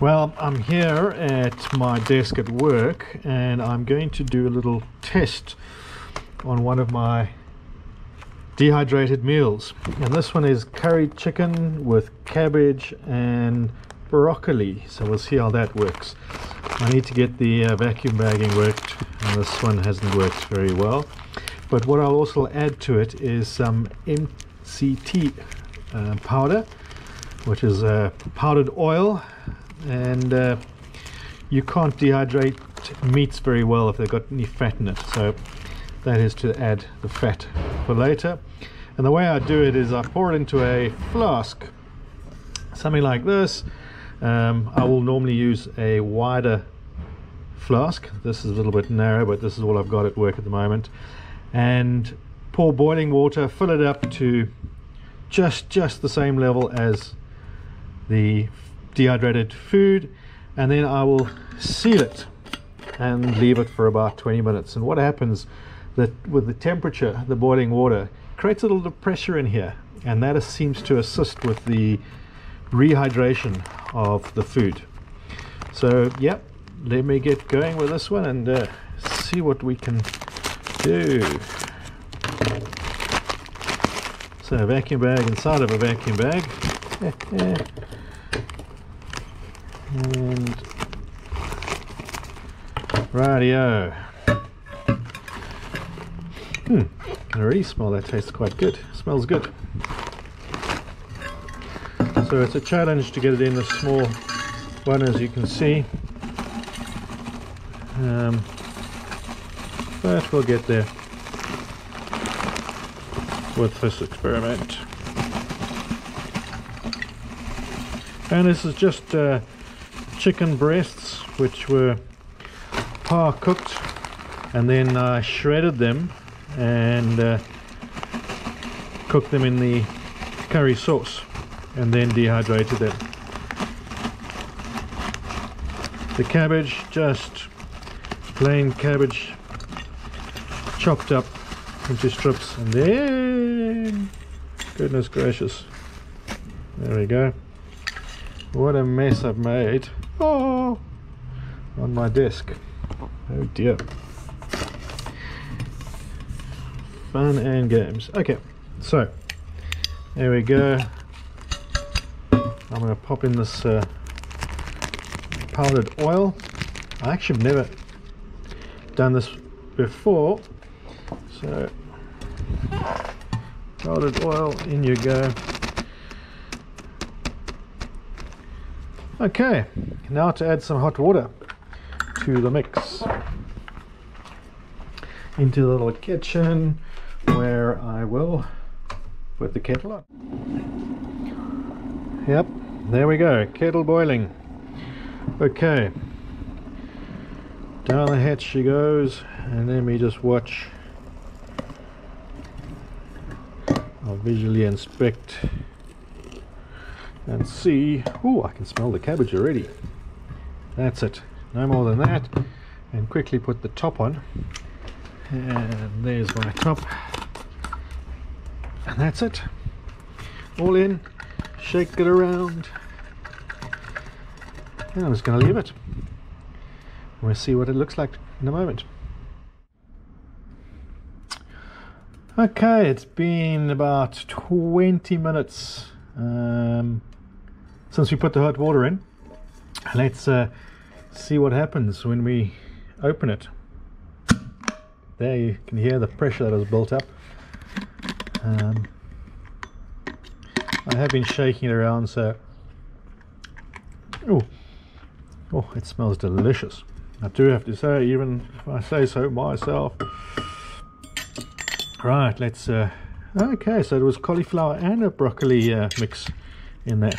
Well, I'm here at my desk at work and I'm going to do a little test on one of my dehydrated meals. And this one is curry chicken with cabbage and broccoli. So we'll see how that works. I need to get the uh, vacuum bagging worked and this one hasn't worked very well. But what I'll also add to it is some MCT uh, powder, which is uh, powdered oil and uh, you can't dehydrate meats very well if they've got any fat in it. So that is to add the fat for later. And the way I do it is I pour it into a flask something like this. Um, I will normally use a wider flask. This is a little bit narrow but this is all I've got at work at the moment. And pour boiling water fill it up to just just the same level as the dehydrated food and then I will seal it and leave it for about 20 minutes. And what happens that with the temperature the boiling water creates a little pressure in here and that seems to assist with the rehydration of the food. So yep let me get going with this one and uh, see what we can do. So a vacuum bag inside of a vacuum bag radio. Hmm, can already smell that tastes quite good. Smells good. So it's a challenge to get it in the small one as you can see. Um, but we'll get there with this experiment. And this is just uh, chicken breasts which were par cooked and then I shredded them and uh, cooked them in the curry sauce and then dehydrated them. The cabbage, just plain cabbage chopped up into strips and then goodness gracious there we go what a mess I've made Oh, on my desk. Oh dear. Fun and games. Okay, so there we go. I'm going to pop in this uh, powdered oil. I actually have never done this before, so powdered oil, in you go. Okay, now to add some hot water to the mix. Into the little kitchen where I will put the kettle on. Yep, there we go, kettle boiling. Okay, down the hatch she goes and then we just watch. I'll visually inspect and see oh I can smell the cabbage already that's it no more than that. And quickly put the top on. And there's my top. And that's it. All in. Shake it around. And I'm just going to leave it. We'll see what it looks like in a moment. Okay it's been about 20 minutes um, since we put the hot water in. Let's uh, see what happens when we open it. There you can hear the pressure that has built up. Um, I have been shaking it around so oh oh it smells delicious. I do have to say even if I say so myself. Right let's uh, okay so it was cauliflower and a broccoli uh, mix in there.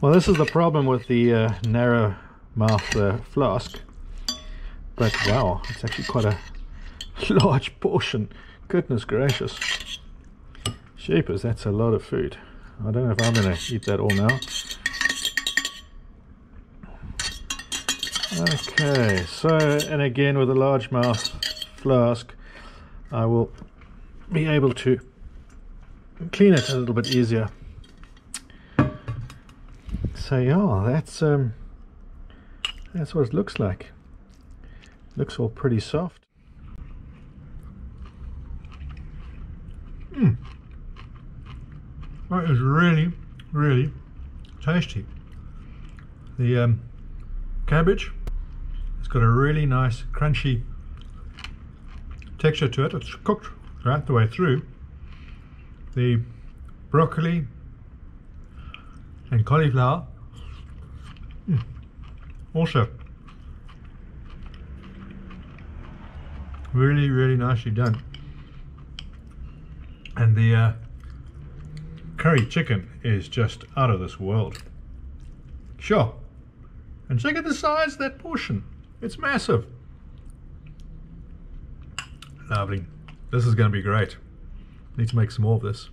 Well, this is the problem with the uh, narrow mouth uh, flask. But wow, it's actually quite a large portion. Goodness gracious. Sheepers, that's a lot of food. I don't know if I'm going to eat that all now. Okay, so, and again with a large mouth flask, I will be able to clean it a little bit easier so yeah that's um that's what it looks like. Looks all pretty soft. Mmm. That is really, really tasty. The um, cabbage, it's got a really nice crunchy texture to it. It's cooked right the way through. The broccoli and cauliflower also really really nicely done. And the uh, curry chicken is just out of this world. Sure. And check out the size of that portion. It's massive. Lovely. This is going to be great. Need to make some more of this